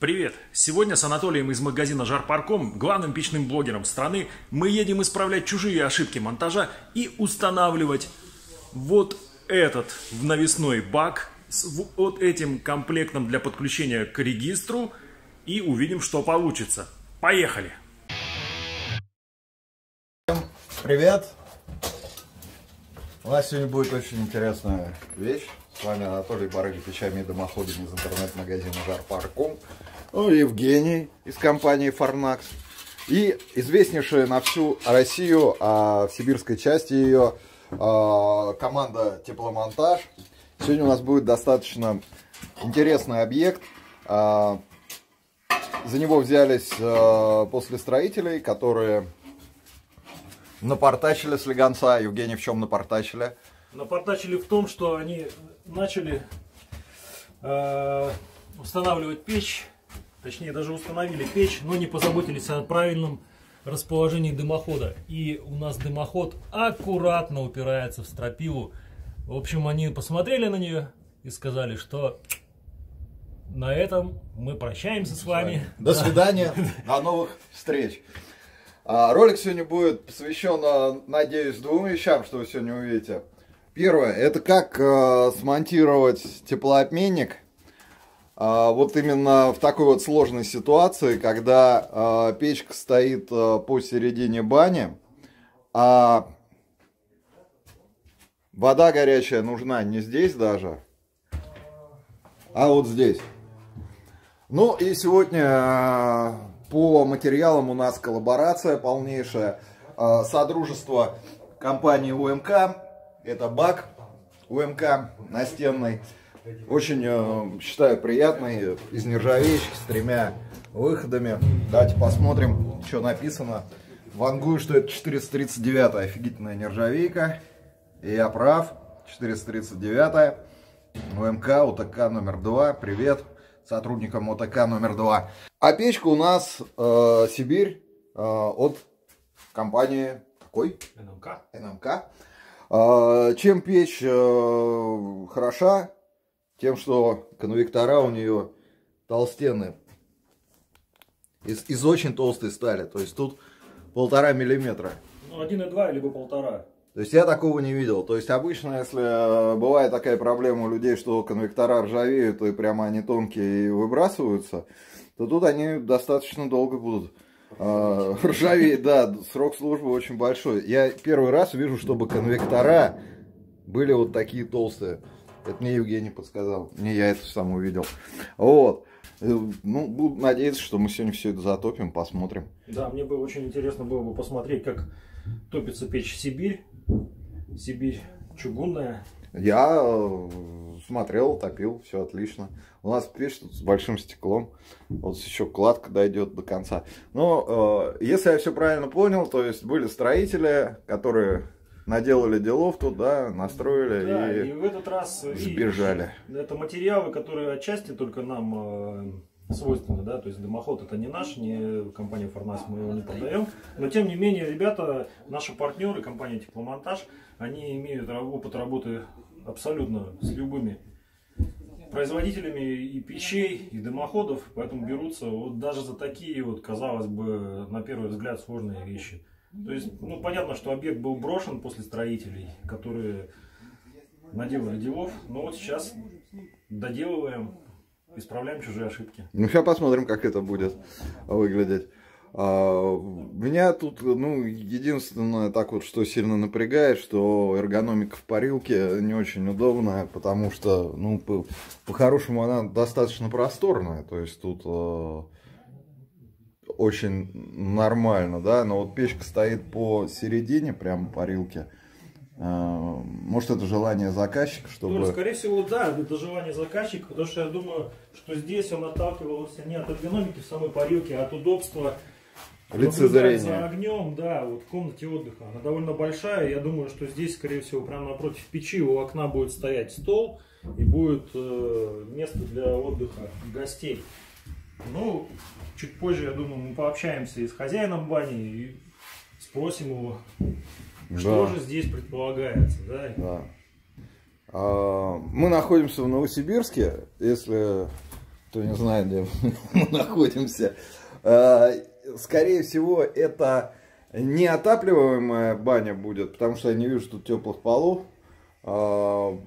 Привет! Сегодня с Анатолием из магазина Жарпарком, главным печным блогером страны, мы едем исправлять чужие ошибки монтажа и устанавливать вот этот навесной бак с вот этим комплектом для подключения к регистру и увидим, что получится. Поехали! Привет! У нас сегодня будет очень интересная вещь. С вами Анатолий Барыга, печами и дымоходами из интернет-магазина Жарпарком. Ну, Евгений из компании Farnax. И известнейшая на всю Россию, а в сибирской части ее, а, команда Тепломонтаж. Сегодня у нас будет достаточно интересный объект. А, за него взялись а, после строителей, которые напортачили с легонца. Евгений, в чем напортачили? Напортачили в том, что они начали э, устанавливать печь Точнее, даже установили печь, но не позаботились о правильном расположении дымохода. И у нас дымоход аккуратно упирается в стропилу. В общем, они посмотрели на нее и сказали, что на этом мы прощаемся с вами. До свидания, до новых встреч. А, ролик сегодня будет посвящен, а, надеюсь, двум вещам, что вы сегодня увидите. Первое, это как э, смонтировать теплообменник а, вот именно в такой вот сложной ситуации, когда а, печка стоит а, посередине бани, а вода горячая нужна не здесь даже, а вот здесь. Ну и сегодня по материалам у нас коллаборация полнейшая. Содружество компании УМК, это БАК УМК настенный. Очень, э, считаю, приятный, из нержавеечки, с тремя выходами. Давайте посмотрим, что написано. Вангую, что это 439 офигительная нержавейка. И я прав, 439 УМК, УТК номер 2. Привет сотрудникам УТК номер 2. А печка у нас э, Сибирь э, от компании какой? НМК. НМК. Э, чем печь э, хороша? тем, что конвектора у нее толстенные. Из, из очень толстой стали. То есть тут полтора миллиметра. Ну, 1,2 либо полтора. То есть я такого не видел. То есть обычно, если э, бывает такая проблема у людей, что конвектора ржавеют и прямо они тонкие и выбрасываются, то тут они достаточно долго будут э, ржаветь. Да, срок службы очень большой. Я первый раз вижу, чтобы конвектора были вот такие толстые. Это мне Евгений подсказал. Не я это сам увидел. Вот. Э, ну, буду надеяться, что мы сегодня все это затопим, посмотрим. Да, мне бы очень интересно было бы посмотреть, как топится печь Сибирь. Сибирь чугунная. Я э, смотрел, топил, все отлично. У нас тут с большим стеклом. Вот еще кладка дойдет до конца. Но э, если я все правильно понял, то есть были строители, которые наделали делов тут, да, настроили да, и, и в этот раз сбежали. И, это материалы, которые отчасти только нам э, свойственны, да, то есть дымоход это не наш, не компания Фарнас, мы его не продаем, но тем не менее, ребята, наши партнеры, компания Тепломонтаж, они имеют опыт работы абсолютно с любыми производителями и печей, и дымоходов, поэтому берутся вот даже за такие вот, казалось бы, на первый взгляд сложные вещи. То есть, ну, понятно, что объект был брошен после строителей, которые наделали делов, но вот сейчас доделываем, исправляем чужие ошибки. Ну, сейчас посмотрим, как это будет выглядеть. А, меня тут, ну, единственное, так вот, что сильно напрягает, что эргономика в парилке не очень удобная, потому что, ну, по-хорошему по она достаточно просторная, то есть тут а, очень нормально, да, но вот печка стоит по середине, прямо парилки. А, может, это желание заказчика, чтобы... Ну, скорее всего, да, это желание заказчика, потому что я думаю, что здесь он отталкивался не от эргономики в самой парилке, а от удобства лицезрения. за огнем, да, вот в комнате отдыха. Она довольно большая, я думаю, что здесь, скорее всего, прямо напротив печи у окна будет стоять стол и будет э, место для отдыха гостей. Ну, чуть позже, я думаю, мы пообщаемся и с хозяином бани, и спросим его, да. что же здесь предполагается. Да? Да. А, мы находимся в Новосибирске, если кто не знает, где мы находимся. Скорее всего, это неотапливаемая баня будет, потому что я не вижу тут теплых полов. А,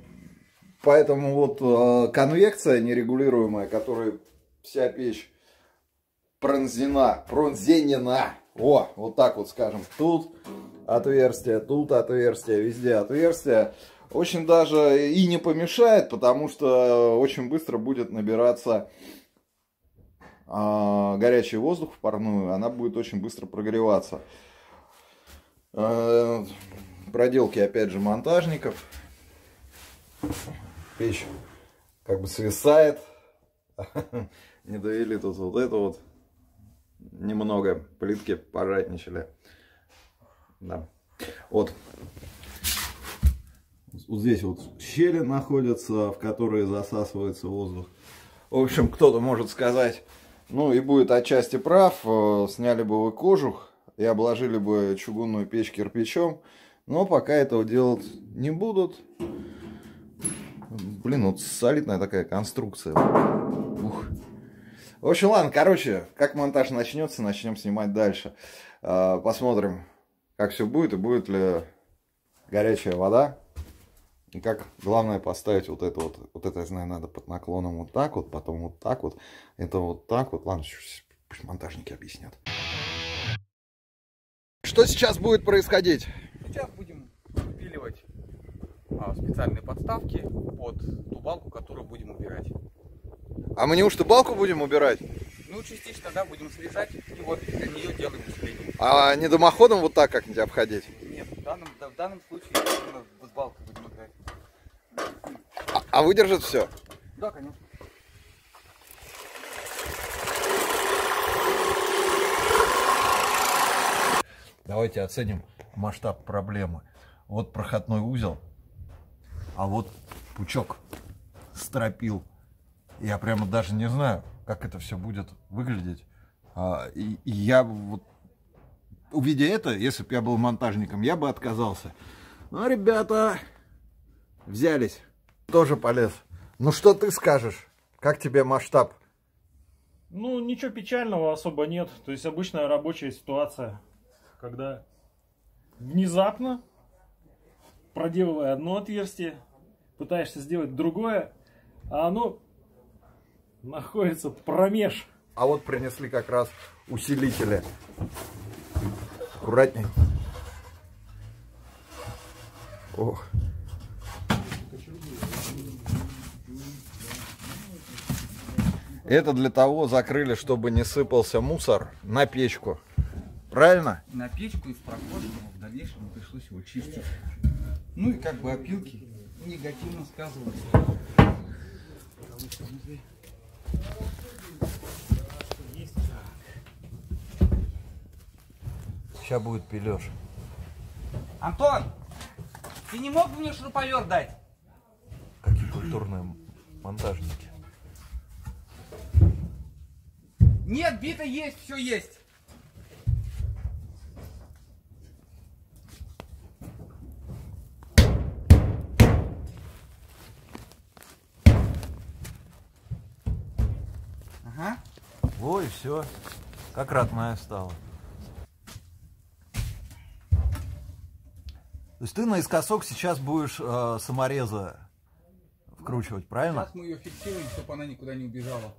поэтому вот а, конвекция нерегулируемая, которая вся печь пронзена, пронзенена. О, вот так вот скажем. Тут отверстие, тут отверстие, везде отверстие. Очень даже и не помешает, потому что очень быстро будет набираться горячий воздух в парную, она будет очень быстро прогреваться. Э, проделки, опять же, монтажников. Печь как бы свисает. Не довели тут вот это вот. Немного плитки пожатничали. Да. Вот. Вот здесь вот щели находятся, в которые засасывается воздух. В общем, кто-то может сказать, ну и будет отчасти прав, э, сняли бы вы кожух и обложили бы чугунную печь кирпичом, но пока этого делать не будут. Блин, вот солидная такая конструкция. Ух. В общем, ладно, короче, как монтаж начнется, начнем снимать дальше. Э, посмотрим, как все будет и будет ли горячая вода. И как главное поставить вот это вот, вот это, я знаю, надо под наклоном вот так вот, потом вот так вот, это вот так вот. Ладно, пусть монтажники объяснят. Что сейчас будет происходить? Сейчас будем выпиливать а, специальные подставки под ту балку, которую будем убирать. А мы неужто балку будем убирать? Ну, частично, да, будем срезать и вот для нее делаем усиление. А не дымоходом вот так как-нибудь обходить? Нет, в данном, в данном случае именно с балкой. А, а выдержит все? Да, конечно. Давайте оценим масштаб проблемы. Вот проходной узел, а вот пучок стропил. Я прямо даже не знаю, как это все будет выглядеть. А, и, и я вот, увидя это, если бы я был монтажником, я бы отказался. Ну, ребята, взялись. Тоже полез. Ну, что ты скажешь? Как тебе масштаб? Ну, ничего печального особо нет. То есть обычная рабочая ситуация, когда внезапно, проделывая одно отверстие, пытаешься сделать другое, а оно находится промеж. А вот принесли как раз усилители. Аккуратней. Ох. Это для того закрыли, чтобы не сыпался мусор на печку. Правильно? На печку из прохожего в дальнейшем пришлось его чистить. Ну и как бы опилки негативно сказывались. Сейчас будет пилеж. Антон, ты не мог бы мне шуруповерт дать? Какие культурные монтажники. Нет, бита есть, все есть. Ага. Ой, все. Как родная стала. То есть ты наискосок сейчас будешь э, самореза вкручивать, правильно? Сейчас мы ее фиксируем, чтобы она никуда не убежала.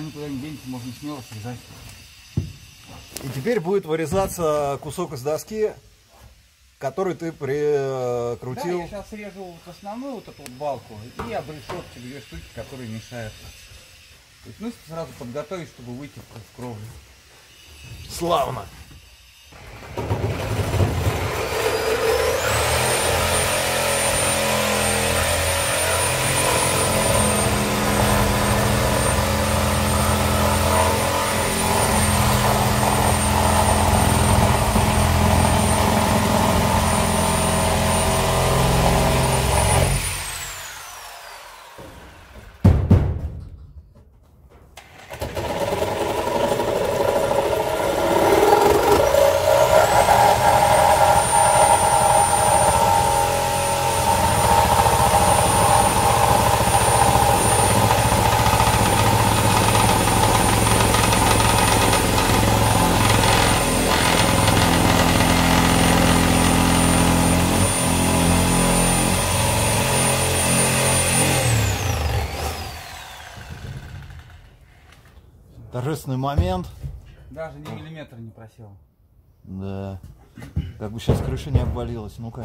Никуда не денется, можно смело срезать. И теперь будет вырезаться кусок из доски, который ты прикрутил. Да, я сейчас срежу вот основную вот эту вот балку и обрешетки, две штуки, которые мешают. То есть, ну, сразу подготовить, чтобы выйти в кровлю. Славно. Торжественный момент. Даже ни миллиметра не просел. Да. Как бы сейчас крыша не обвалилась. Ну-ка.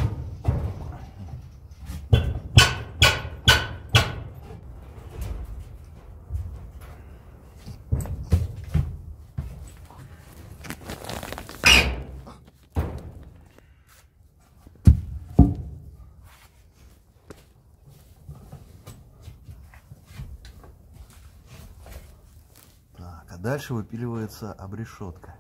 Дальше выпиливается обрешетка.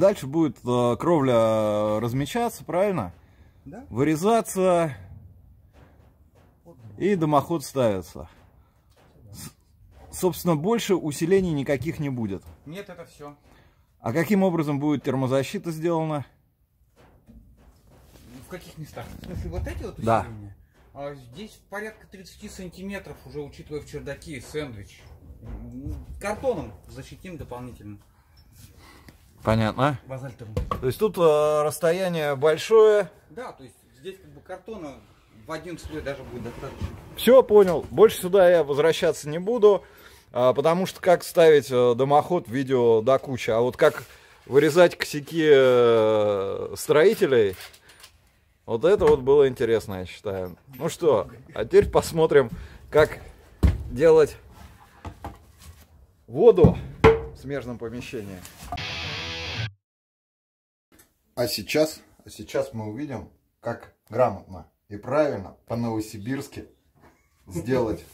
Дальше будет э, кровля размечаться, правильно? Да? Вырезаться и дымоход ставится. С- собственно, больше усилений никаких не будет. Нет, это все. А каким образом будет термозащита сделана? В каких местах? В смысле, вот эти вот Да. усиления? А здесь порядка 30 сантиметров, уже учитывая в чердаке сэндвич. Картоном защитим дополнительно. Понятно. Базальтовым. То есть тут э, расстояние большое. Да, то есть здесь как бы картона в один слой даже будет достаточно. Все, понял. Больше сюда я возвращаться не буду, а, потому что как ставить э, дымоход видео до кучи, а вот как вырезать косяки э, строителей, вот это вот было интересно, я считаю. Ну что, а теперь посмотрим, как делать воду в смежном помещении. А сейчас, а сейчас мы увидим, как грамотно и правильно по-новосибирски сделать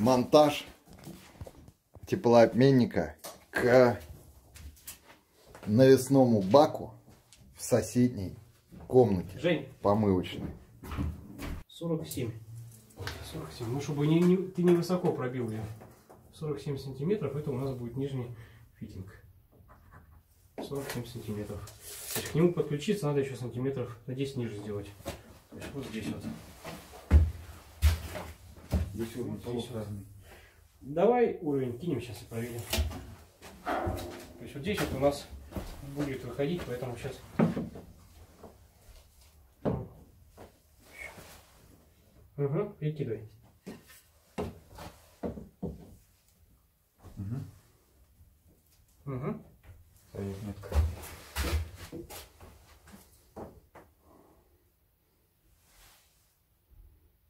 монтаж теплообменника к навесному баку в соседней комнате Жень, помывочной. 47. 47. Ну, чтобы не, не- ты не высоко пробил ее. 47 сантиметров, это у нас будет нижний фитинг. 47 сантиметров. То есть к нему подключиться надо еще сантиметров на 10 ниже сделать. То есть вот здесь вот. Здесь уровень Здесь вот. Давай уровень кинем сейчас и проверим. То есть вот здесь вот у нас будет выходить, поэтому сейчас... Угу, перекидывай. Угу. Стоит метка.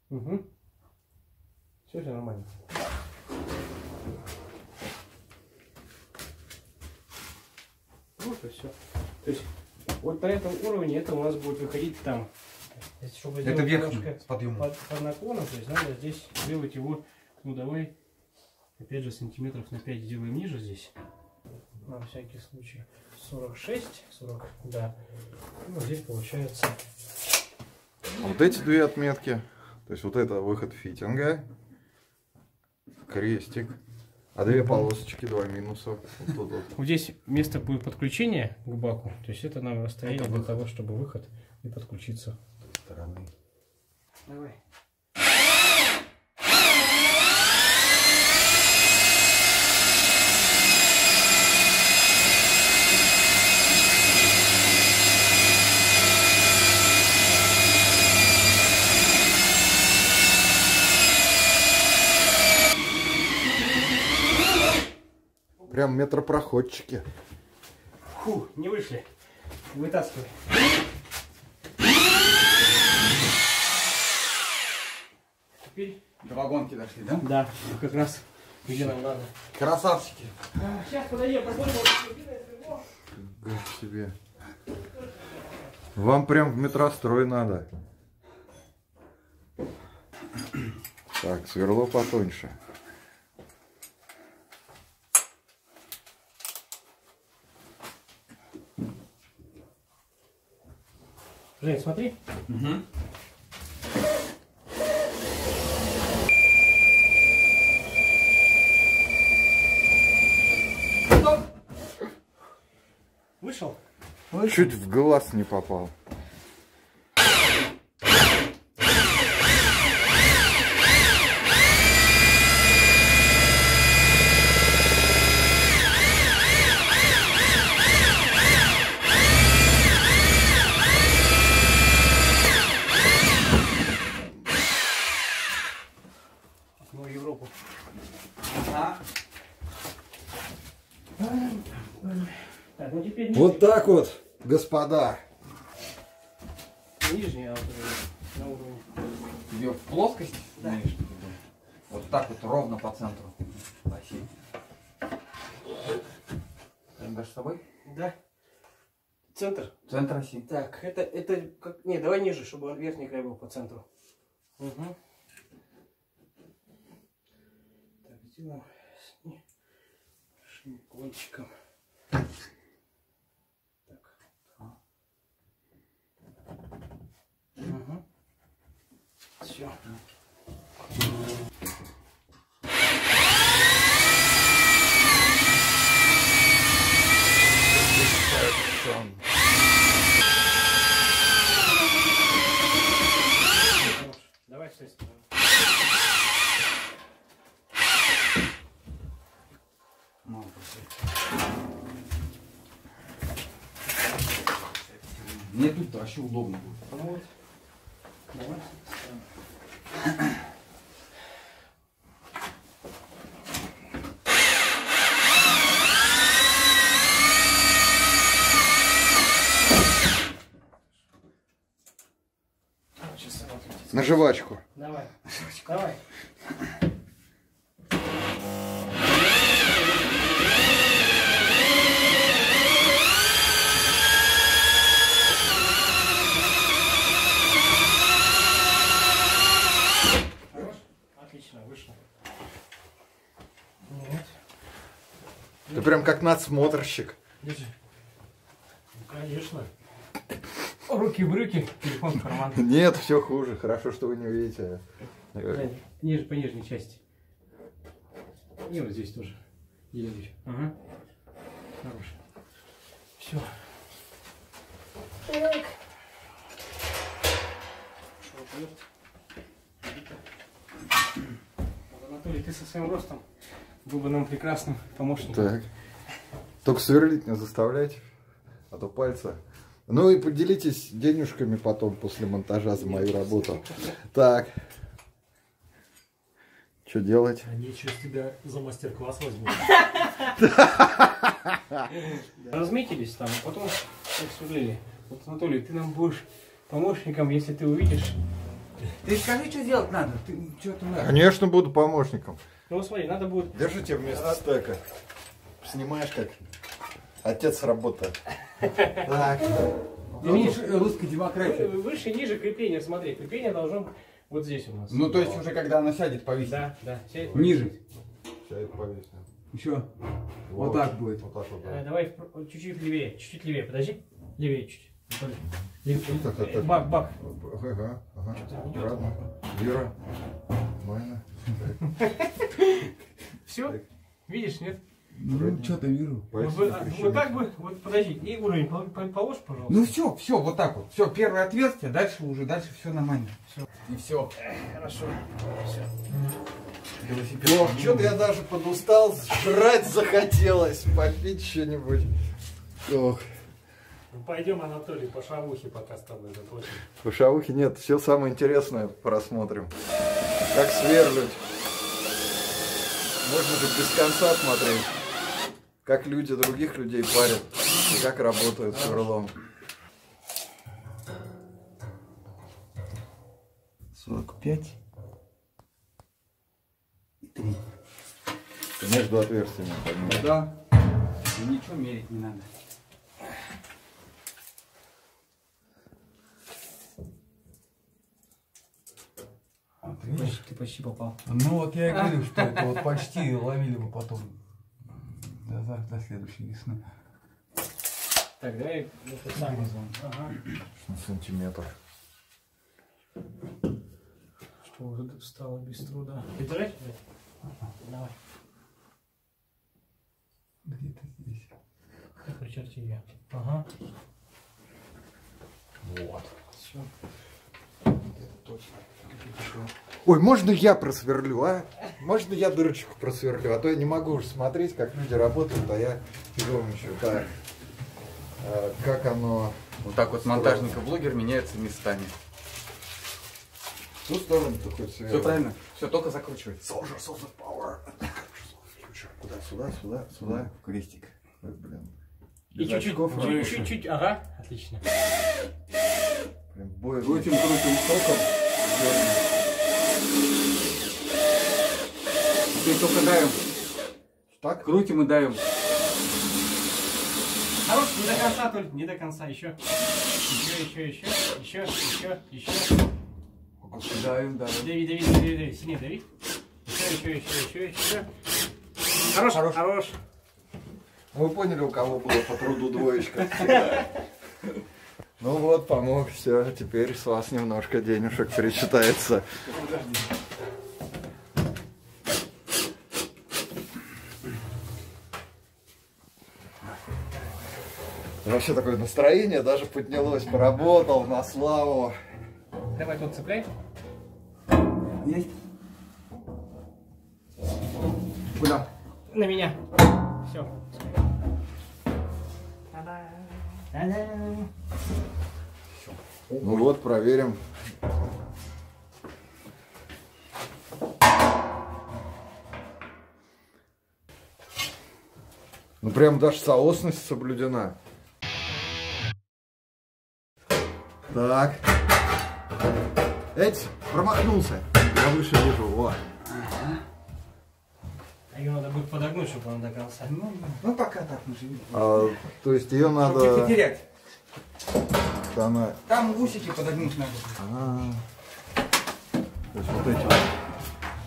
Угу. Все, все нормально. Вот и все. То есть вот на этом уровне это у нас будет выходить там. Если, чтобы Это с подъемом. под, под наклоном, то есть надо здесь сделать его, ну давай, опять же, сантиметров на 5 сделаем ниже здесь. На всякий случай. 46, 40, да. Ну, здесь получается Вот эти две отметки. То есть вот это выход фитинга. Крестик. А две полосочки, два минуса. Вот тут вот. Вот здесь место будет подключения к баку. То есть это нам расстояние Это для того, чтобы выход и подключиться. Стороны. Давай. Прям метропроходчики. Фу, не вышли. Вытаскивай. Теперь, До вагонки дошли, да? да, как раз где нам надо. Красавчики. Сейчас подойди, посмотрим. Себе. Вам прям в метрострой надо. Так, сверло потоньше. Жень, смотри. Угу. Вышел? Чуть в глаз не попал. Ну, Европу. Ага. Так, ну теперь Вот так вот, господа. нижний, а вот на уровне. Ее в плоскость знаешь, Вот так вот ровно по центру оси. Дашь с собой? Да. Центр. Центр оси. Так, это, это, как, не, давай ниже, чтобы верхний край был по центру. Угу. Так, сделаем с кончиком. Угу. Все. Давай с этой стороны. Ну, посмотри. Мне тут вообще удобно будет. Вот. Давай. Сейчас жвачку. Давай. Давай. Хорош? Отлично, вышло. Нет. Ты прям как надсмотрщик. Держи. Ну, конечно. Руки в руки, телефон в карман. Нет, все хуже. Хорошо, что вы не видите. Жень, Ниже, по нижней части. И вот здесь тоже. Ага. Хорош. Все. Так. Анатолий, ты со своим ростом был бы нам прекрасным помощником. Так. Только сверлить не заставляйте, а то пальцы. Ну и поделитесь денежками потом после монтажа за мою работу. Так. Что делать? Они еще с тебя за мастер-класс возьмут. Разметились там, а потом сверлили. Вот, Анатолий, ты нам будешь помощником, если ты увидишь. Ты скажи, что делать надо. Ты что там надо? Конечно, буду помощником. Ну, вот смотри, надо будет Держите вместо стека. Снимаешь как Отец работает. Так. Видишь, русской демократии. Выше и ниже крепление, смотри, крепление должно вот здесь у нас. Ну, то есть уже когда она сядет, повисит. Да, да. сядь. Ниже. Сейчас повесим. Еще. Вот так будет. Вот так вот. Э, Давай чуть-чуть левее, чуть-чуть левее, подожди. Левее чуть. Бак, бак. Ага, ага. Обратно. Вера. Майна. Все? Видишь, нет? Ну, что-то вижу. Вот, бы- а, вот так бы, вот подожди, и уровень по- по- положь, пожалуйста. Ну все, все, вот так вот. Все, первое отверстие, дальше уже, дальше все нормально. Все. И все. Хорошо. Велосипед. Ох, что-то я даже подустал, жрать захотелось, попить что-нибудь. Ох. Ну, Пойдем, Анатолий, по шавухе пока с тобой закончим. По шавухе нет, все самое интересное просмотрим. Как сверлють. Можно же без конца смотреть. Как люди других людей парят. И как работают сверлом. 45. И 3. Между отверстиями. понимаешь? Да. И ничего мерить не надо. Вот, Ты ты почти попал. Ну вот я и говорю, что это вот почти ловили бы потом до, до, следующей весны. Так, давай это сам. Ага. Сантиметр. Что уже стало без труда. Держать? Давай. Где-то здесь. Так, причерти ее. Ага. Вот. Все. Ой, можно я просверлю, а? Можно я дырочку просверлю? А то я не могу уже смотреть, как люди работают, а я фиговничаю. Так. А, как оно... Вот так вот монтажник и блогер меняются местами. В ту сторону ты хоть сверлишь? Все правильно? Все, только закручивай. Soldier, soldier power. Куда? Сюда, сюда, сюда. В крестик. Ой, блин. И чуть-чуть, чуть-чуть, ага, отлично. Прям бой. Крутим, крутим током. Теперь только даем. Так? Крутим и даем. Хорош, не до конца, только не до конца, еще. Еще, еще, еще, еще, еще, еще. Даем, даем. Дави, дави, дави, дави, сильнее дави. Еще, еще, еще, еще, еще. Хорош, хорош, хорош. Вы поняли, у кого было по труду двоечка? Ну вот, помог, все, теперь с вас немножко денежек перечитается. Вообще такое настроение даже поднялось, поработал на славу. Давай тут цепляй. Есть? Куда? На меня. Все. Ну вот, проверим. Ну прям даже соосность соблюдена. Так. Эть, промахнулся. Я выше вижу, вот. А ее надо будет подогнуть, чтобы она до конца. Ну, ну пока так мы живем. А, то есть ее Чтобы не надо... потерять. Она... Там гусики подогнуть надо. А, То есть вот эти вот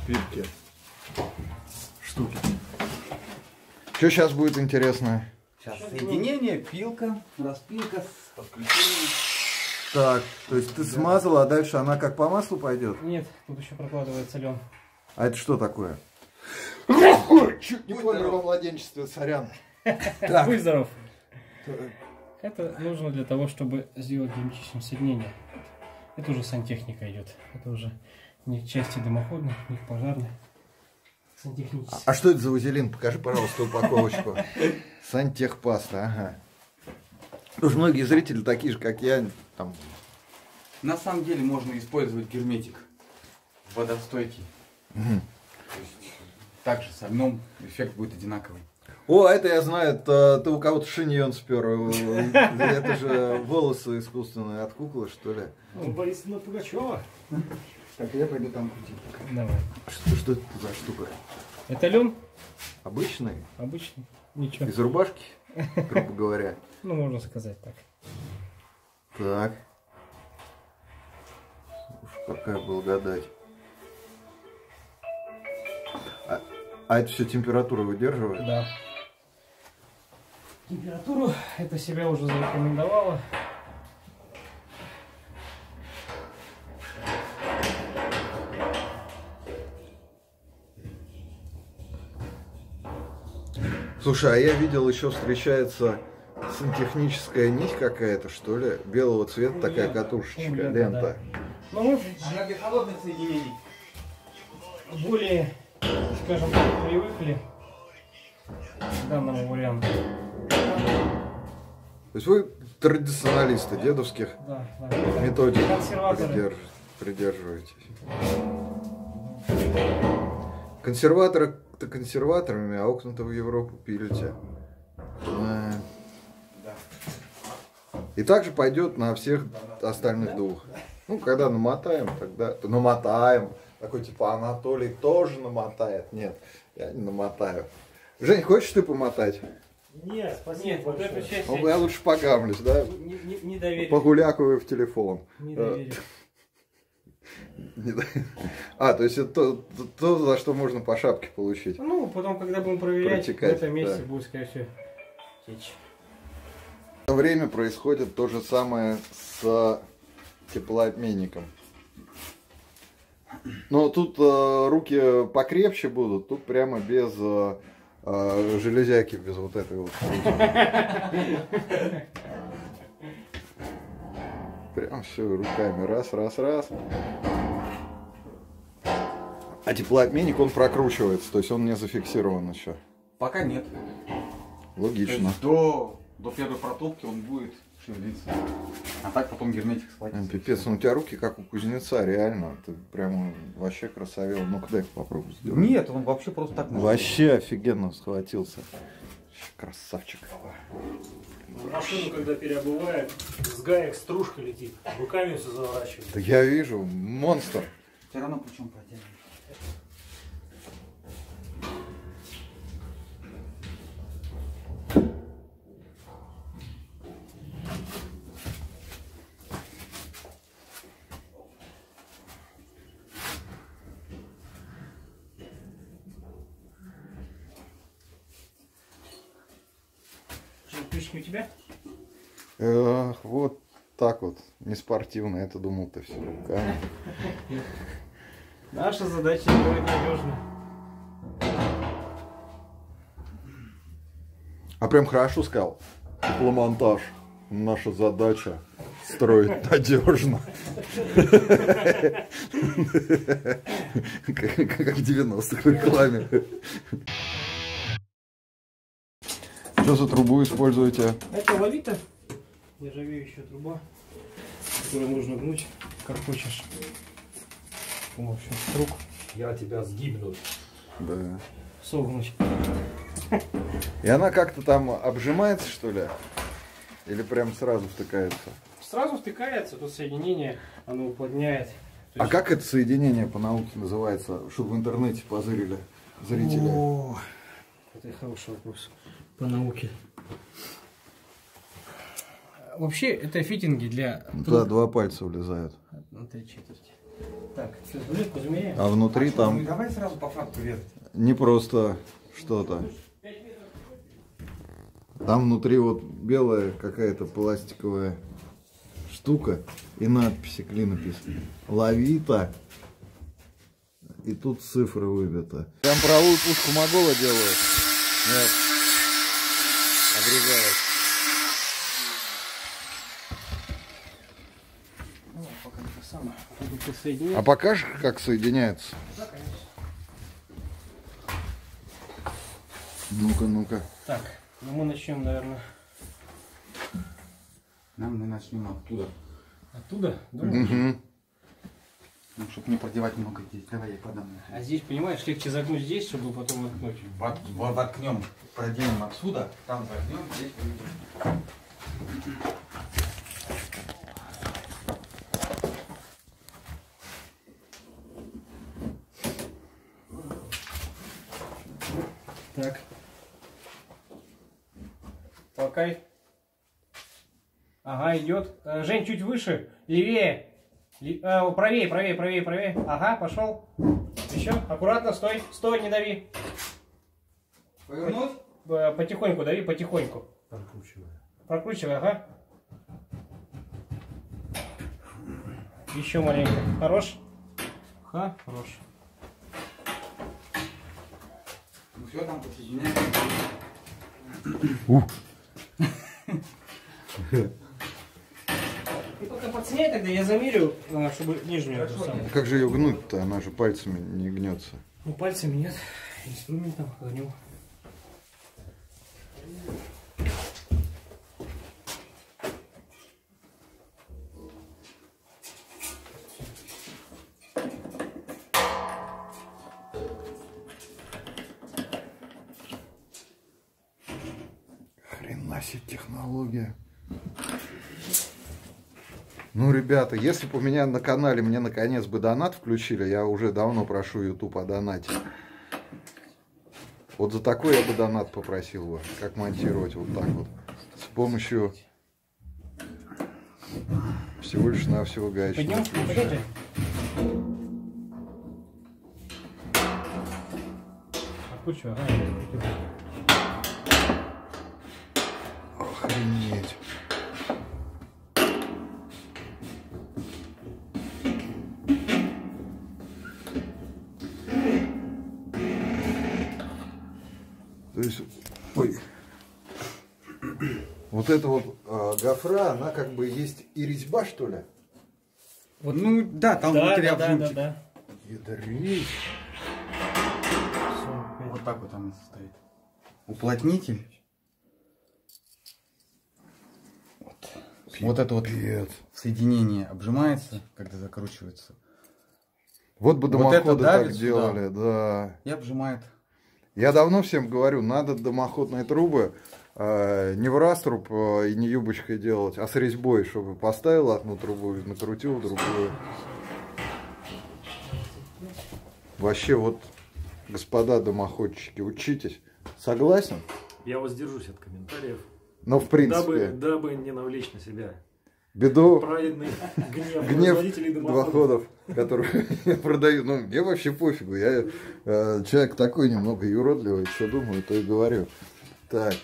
пипки. Штуки. Что сейчас будет интересно? Сейчас соединение, пилка, распилка с подключением. Так, то есть ты смазала, а дальше она как по маслу пойдет? Нет, тут еще прокладывается лен. А это что такое? Чуть не помер во младенчестве, сорян. Будь здоров. Это нужно для того, чтобы сделать герметичное соединение. Это уже сантехника идет. Это уже не части дымоходных, не пожарных. Сантехнические. А что это за вазелин? Покажи, пожалуйста, упаковочку. Сантехпаста, ага. Потому что многие зрители такие же, как я, там, На самом деле можно использовать герметик водостойкий. Мгм. То есть также с огнем эффект будет одинаковый. О, это я знаю, это ты у кого-то шиньон спер. Это же волосы искусственные от куклы, что ли? Ну, Борисовна Пугачева. Так, я пойду там крутить. Давай. Что, что это за штука? Это лен Обычный? обычный. Ничего. Из рубашки? грубо говоря. Ну, можно сказать так. Так. Уж какая благодать. А, а это все температура выдерживает? Да. Температуру это себя уже зарекомендовало. Слушай, а я видел еще встречается сантехническая нить какая-то, что ли? Белого цвета такая Лента. катушечка, Ну, лента, лента. Но мы Она для холодных соединений. более, скажем так, привыкли к данному варианту. То есть вы традиционалисты дедовских Да, да. методик придерж- придерживаетесь. Консерваторы-то консерваторами, а окна-то в Европу пилите. А. И также пойдет на всех остальных двух. Ну, когда намотаем, тогда намотаем. Такой типа Анатолий тоже намотает. Нет, я не намотаю. Жень, хочешь ты помотать? Нет, спасибо Нет, вот большое. эту часть Ну, я лучше погамлюсь, да? не, не, не доверю. Погулякаю в телефон. Не Э, доверю. Да- А, то есть это то, то- за что можно по шапке получить. Ну, потом, когда будем проверять, Протекать, в этом месте да. будет, скорее всего, течь. В то время происходит то же самое с теплообменником. Но тут э, руки покрепче будут, тут прямо без э, э, железяки, без вот этой вот. Прям все руками, раз, раз, раз. А теплообменник, он прокручивается, то есть он не зафиксирован еще. Пока нет. То Логично. есть до, до первой протопки он будет шевелиться. А так потом герметик схватит. Пипец, ну у тебя руки как у кузнеца, реально. Ты прям вообще красавел. Ну-ка дай попробуй сделать. Нет, он вообще просто так может. Вообще офигенно схватился. Красавчик. Машину, когда переобувает, с гаек стружка летит, руками все заворачивает. Да я вижу, монстр. Все равно ключом протянем. Что, ключики у тебя? Эх, вот так вот, не спортивно. Это думал ты все руками. Наша задача сделать надежно. А прям хорошо сказал. Тепломонтаж. Наша задача строить надежно. Как в 90-х в рекламе. Что за трубу используете? Это лавита, нержавеющая труба, которую можно гнуть как хочешь. В общем, круг Я тебя сгибну. Да. согнуть. И она как-то там обжимается, что ли? Или прям сразу втыкается? Сразу втыкается, тут соединение, оно уплотняет. То А есть- как это соединение по науке называется, чтобы в интернете позырили зрители? О, это хороший вопрос по науке. Вообще, это фитинги для Да, два пальца влезают. на три четверти. Так, сейчас рулетку замеряем. А внутри Ну, там давай сразу по факту резать. не просто что-то. Там внутри вот белая какая-то пластиковая штука и надписи клинопис. Лавита. И тут цифры выбиты. Прям правую пушку Могола делают. Нет. Обрезают. Ну, пока это самое. Буду присоединять. А покажешь, как соединяется? Да, конечно. Ну-ка, ну-ка. Так, ну мы начнем, наверное, Нам мы начнем оттуда. оттуда. Думаю. Мгм. Ну, чтобы не продевать много здесь. Давай я подам. А здесь, понимаешь, легче загнуть здесь, чтобы потом воткнуть. Вот, вот воткнем, проделаем отсюда, там загнем, здесь выведем. Так. Толкай. Ага, идет. Э, Жень, чуть выше. Левее. А, правее, правее, правее, правее. Ага, пошел. Еще. Аккуратно, стой. Стой, не дави. Повернуть? Э, Потихоньку дави, потихоньку. Прокручиваю. Прокручивай, ага. Еще маленько. Хорош? Ага, хорош. Ну все, там подсоединяем. Подсоединяй тогда, я замерю, э, чтобы нижнюю. Как же ее гнуть-то? Она же пальцами не гнется. Ну, пальцами нет. Инструментом гоню. Ребята, если бы у меня на канале мне наконец бы донат включили, я уже давно прошу YouTube о донате. Вот за такой я бы донат попросил бы, как монтировать вот так вот. С помощью всего лишь навсего гаечного ключа. Охренеть. Вот эта вот э, гофра, она как бы есть и резьба, что ли? Вот, ну да, там Да, внутри да, да, да, да. Ядреть. 45. Вот так вот она состоит. Уплотнитель. Вот. Вот это вот Пипец. соединение обжимается, когда закручивается. Вот бы Вот дымоходы так давит сюда. делали, да. И обжимает. Я давно всем говорю, надо дымоходные трубы не в раструб э, и не юбочкой делать, а с резьбой, чтобы поставил одну трубу и накрутил другую. Вообще вот, господа дымоходчики, учитесь. Согласен? Я воздержусь от комментариев, Но в дабы, принципе, дабы не навлечь на себя беду, праведный гнев, гнев дымоходов, которые я продаю, ну мне вообще пофигу, я э, человек такой немного юродливый, что думаю, то и говорю. Так,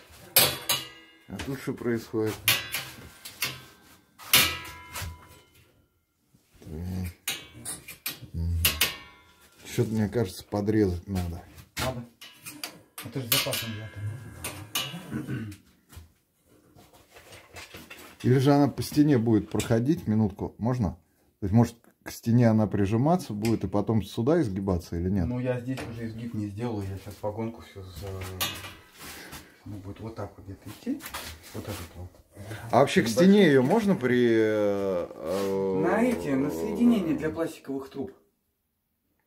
а тут что происходит? Что-то, мне кажется, подрезать надо. Надо. Это же запасом взято. Или же она по стене будет проходить минутку, можно? То есть, может, к стене она прижиматься будет и потом сюда изгибаться или нет? Ну я здесь уже изгиб не сделал, я сейчас вагонку все. Она будет вот так вот где-то идти. Вот этот вот. А вообще к стене ее можно при... э, э, На эти, на соединение для пластиковых труб.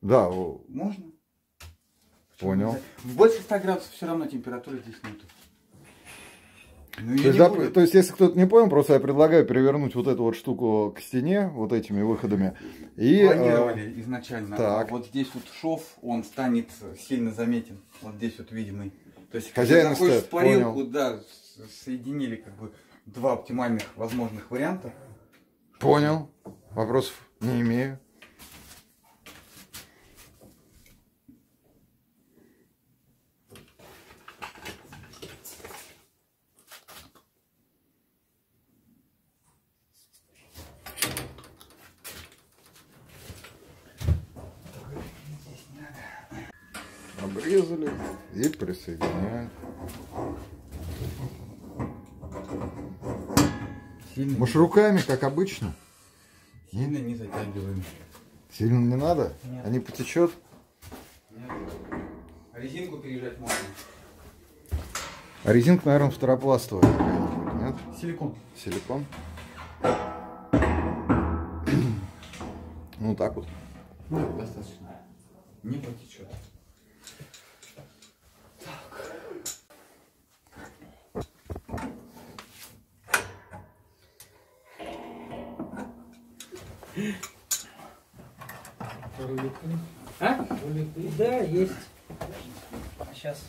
Да, Можно? Понял. Больше 100 градусов все равно температуры здесь нету. Ну, то есть, да, то есть, если кто-то не понял, просто я предлагаю перевернуть вот эту вот штуку к стене, вот этими выходами. И, э, Планировали изначально. так. Вот здесь вот шов, он станет сильно заметен. Вот здесь вот видимый. То есть, Хозяин заходишь стоит, парилку, понял. да, соединили как бы два оптимальных возможных варианта. понял, вопросов не имею. И присоединяем. Сильно, Может руками, как обычно? сильно не затягиваем. Сильно не надо? Нет. Они потечет? Нет. А резинку пережать можно. А резинка, наверное, второпластовая какая-нибудь, нет? Силикон. Силикон. Ну так вот. Ну, достаточно. Не потечет. А? Да, есть. Сейчас.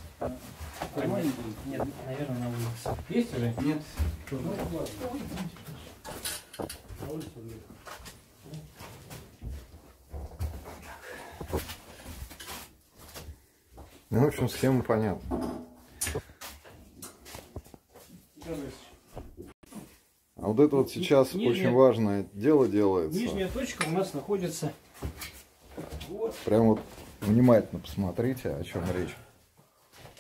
Нет, наверное, на улице. Есть уже? Нет. На улице нет. Ну, в общем, схема понятна. Вот это вот сейчас Нижняя- очень важное дело делается. Нижняя точка у нас находится вот, Прям вот внимательно посмотрите, о чем речь.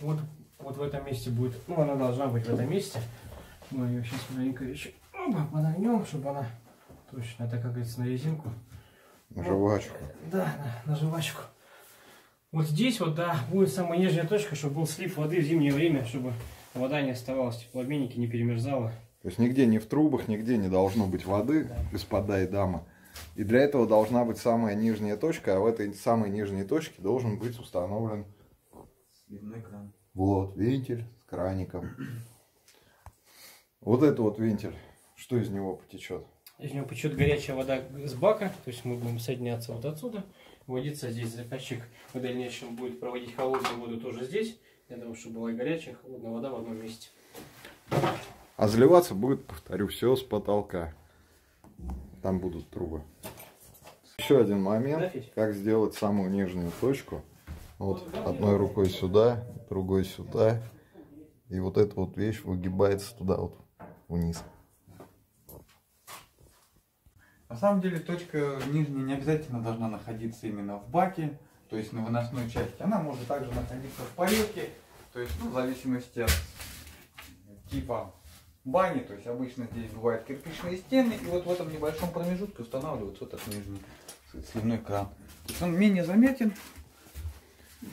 вот, вот в этом месте будет. Ну, она должна быть в этом месте. Мы ее сейчас маленько еще оба, подогнем, чтобы она точно, это как говорится, на резинку. На жвачку. Да, на, на жвачку. Вот здесь вот, да, будет самая нижняя точка, чтобы был слив воды в зимнее время, чтобы вода не оставалась в теплообменнике, не перемерзала. То есть нигде не в трубах, нигде не должно быть воды, господа и дамы. И для этого должна быть самая нижняя точка, а в этой самой нижней точке должен быть установлен Сливной кран. вот вентиль с краником. Вот это вот вентиль, что из него потечет? Из него потечет горячая вода с бака, то есть мы будем соединяться вот отсюда, вводиться здесь заказчик в дальнейшем будет проводить холодную воду тоже здесь, для того, чтобы была и горячая, холодная вода в одном месте. А заливаться будет, повторю, все с потолка. Там будут трубы. Еще один момент, как сделать самую нижнюю точку. Вот одной рукой сюда, другой сюда. И вот эта вот вещь выгибается туда вот вниз. На самом деле точка нижняя не обязательно должна находиться именно в баке, то есть на выносной части. Она может также находиться в парилке, то есть ну, в зависимости от типа бани, то есть обычно здесь бывают кирпичные стены, и вот в этом небольшом промежутке устанавливается вот этот нижний сливной кран. То есть он менее заметен,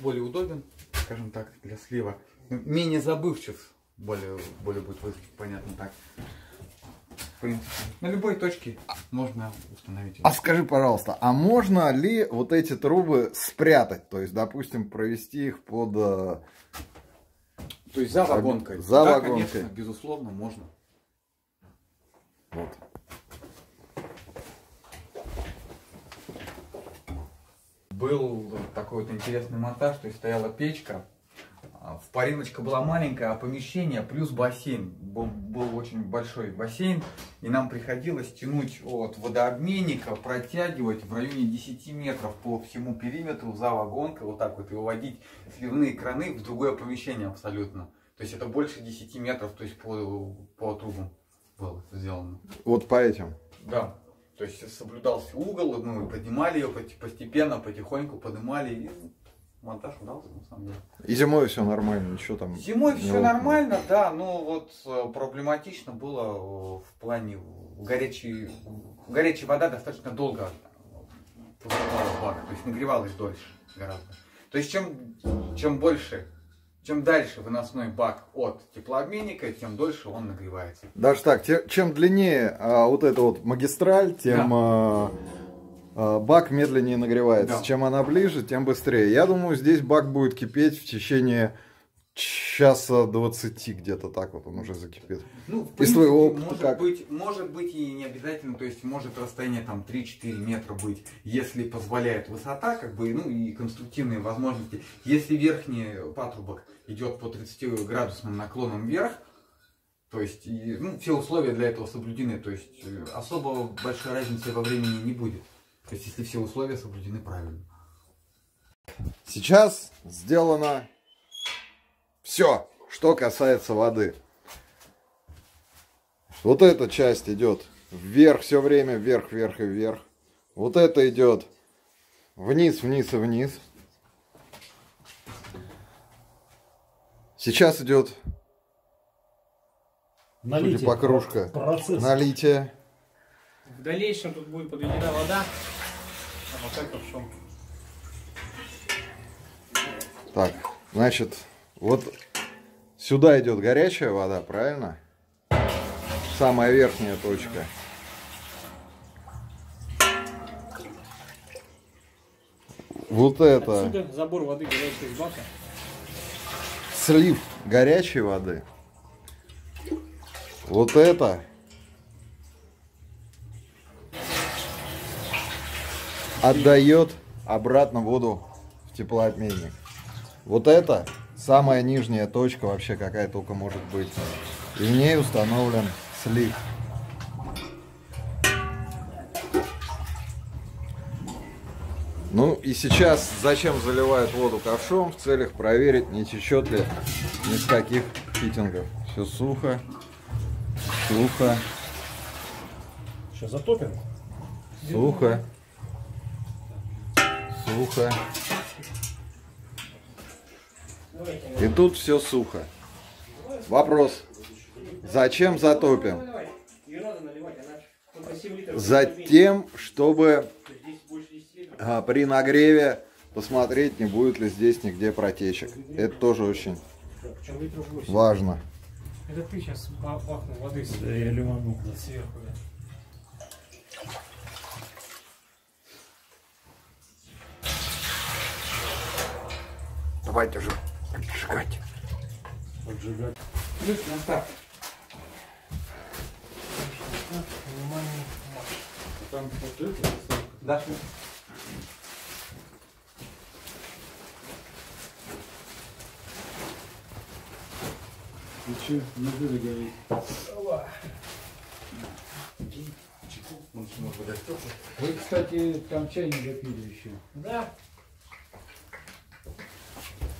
более удобен, скажем так, для слива, менее забывчив, более, более будет понятно так. В принципе, на любой точке можно установить. его. А скажи, пожалуйста, а можно ли вот эти трубы спрятать? То есть, допустим, провести их под... То есть за вагонкой. за да, вагонкой. конечно, безусловно, можно. Вот. Был такой вот интересный монтаж, то есть стояла печка, в парилочка была маленькая, а помещение плюс бассейн. Был, был очень большой бассейн, и нам приходилось тянуть от водообменника, протягивать в районе 10 метров по всему периметру за вагонкой, вот так вот, и выводить сливные краны в другое помещение абсолютно. То есть это больше 10 метров, то есть по, по трубам было сделано. Вот по этим. Да. То есть соблюдался угол, мы поднимали ее постепенно, потихоньку поднимали, монтаж удался на самом деле. И зимой все нормально, ничего там... Зимой все лопнуло. нормально, да, но вот э, проблематично было э, в плане э, горячей, горячая вода достаточно долго поступала в бак, то есть нагревалась дольше гораздо. То есть чем, чем больше, чем дальше выносной бак от теплообменника, тем дольше он нагревается. Даже так, чем длиннее а, вот эта вот магистраль, тем а, а, бак медленнее нагревается. Да. Чем она ближе, тем быстрее. Я думаю, здесь бак будет кипеть в течение часа 20 где-то так вот он уже закипит. Ну, в Из принципе, твоего опыта может как? быть, может быть и не обязательно, то есть может расстояние там 3-4 метра быть, если позволяет высота, как бы, ну и конструктивные возможности. Если верхний патрубок идет по 30 градусным наклоном вверх, то есть, и, ну, все условия для этого соблюдены, то есть э, особо большой разницы во времени не будет. То есть, если все условия соблюдены правильно. Сейчас сделано все, что касается воды. Вот эта часть идет вверх все время, вверх, вверх и вверх. Вот это идет вниз, вниз и вниз. Сейчас идет Налитие. по кружка. Процесс. налитие. В дальнейшем тут будет подведена вода, пока это все. Так, значит, вот сюда идет горячая вода, правильно? Самая верхняя точка. Вот это Отсюда забор воды горячей из бака. слив горячей воды. Вот это отдает обратно воду в теплообменник. Вот это самая нижняя точка вообще какая только может быть. И в ней установлен слив. Ну и сейчас зачем заливают воду ковшом? В целях проверить, не течет ли ни с каких фитингов. Все сухо, сухо, Сейчас затопим. сухо, сухо. И тут все сухо. Вопрос. Зачем затопим? Ее надо наливать, она только 7 литров. Затем, чтобы Здесь больше 10 литров. а, при нагреве посмотреть, не будет ли здесь нигде протечек. Это тоже очень Причем литров 8. важно. Это ты сейчас бахнул воды сверху. да. Давайте же. Поджигать. Плюс на старт. Внимание. Там Да. И что, не буду говорить. Вы, кстати, там чай не допили еще. Да,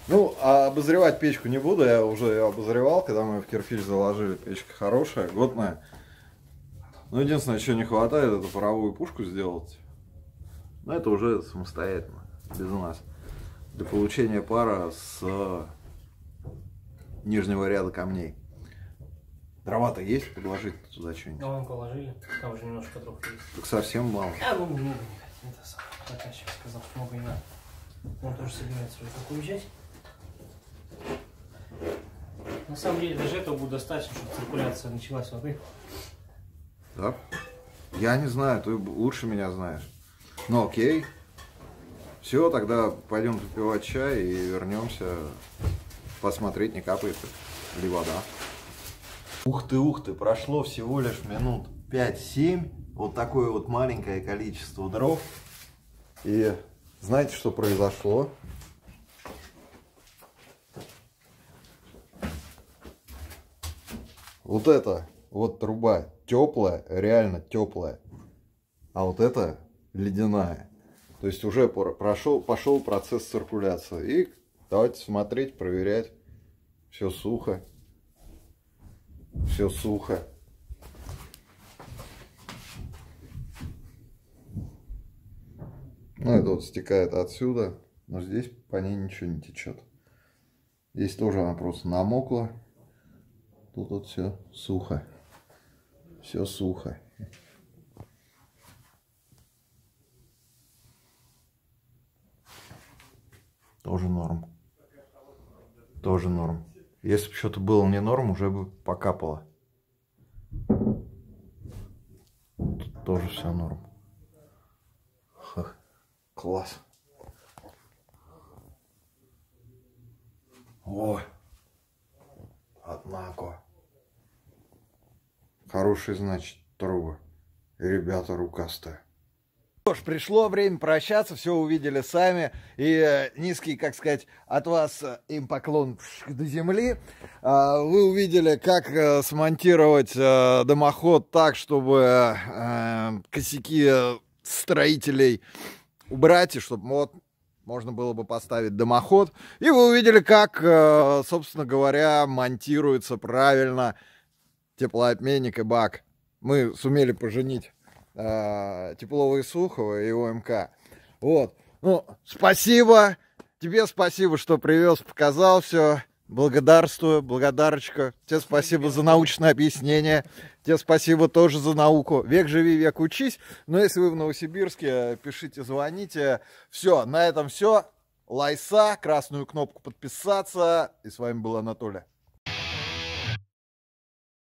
Ну, а обозревать печку не буду, я уже ее обозревал, когда мы в кирпич заложили. Печка хорошая, годная. Ну, единственное, что не хватает, это паровую пушку сделать. Но это уже самостоятельно, без нас. Для получения пара с нижнего ряда камней. Дрова-то есть, подложить туда что-нибудь? а вон положили. Там уже немножко дров есть. Так совсем мало. А, ну, много не хотим. Это сам заказчик сказал, что много не надо. Он тоже собирается уже уезжать. На самом деле, даже этого будет достаточно, чтобы циркуляция началась воды. Да? Я не знаю, ты лучше меня знаешь. Ну окей. Все, тогда пойдем попивать чай и вернемся посмотреть, не капает ли вода. Ух ты, ух ты, прошло всего лишь минут 5-7. Вот такое вот маленькое количество дров. И знаете, что произошло? Вот это вот труба теплая, реально теплая. А вот это ледяная. То есть уже прошел, пошел процесс циркуляции. И давайте смотреть, проверять. Все сухо. Все сухо. Ну, это вот стекает отсюда, но здесь по ней ничего не течет. Здесь тоже она просто намокла. Тут вот все сухо. Все сухо. Тоже норм. Тоже норм. Если бы что-то было не норм, уже бы покапало. Тут тоже все норм. Ха, класс. Ой. Однако. Хорошие, значит, трубы. И ребята рукастые. Что ж, пришло время прощаться, все увидели сами. И э, низкий, как сказать, от вас э, им поклон до земли. А, Вы увидели, как э, смонтировать дымоход так, чтобы косяки строителей убрать, и чтобы вот можно было бы поставить дымоход. И вы увидели, как, собственно говоря, монтируется правильно теплообменник и бак. Мы сумели поженить э, Теплова и Сухова и ОМК. Вот. Ну, спасибо. Тебе спасибо, что привез, показал все. Благодарствую, благодарочка. Тебе спасибо за научное объяснение. Тебе спасибо тоже за науку. Век живи, век учись. Но если вы в Новосибирске, пишите, звоните. Все, на этом все. Лайса, красную кнопку подписаться. И с вами был Анатолий.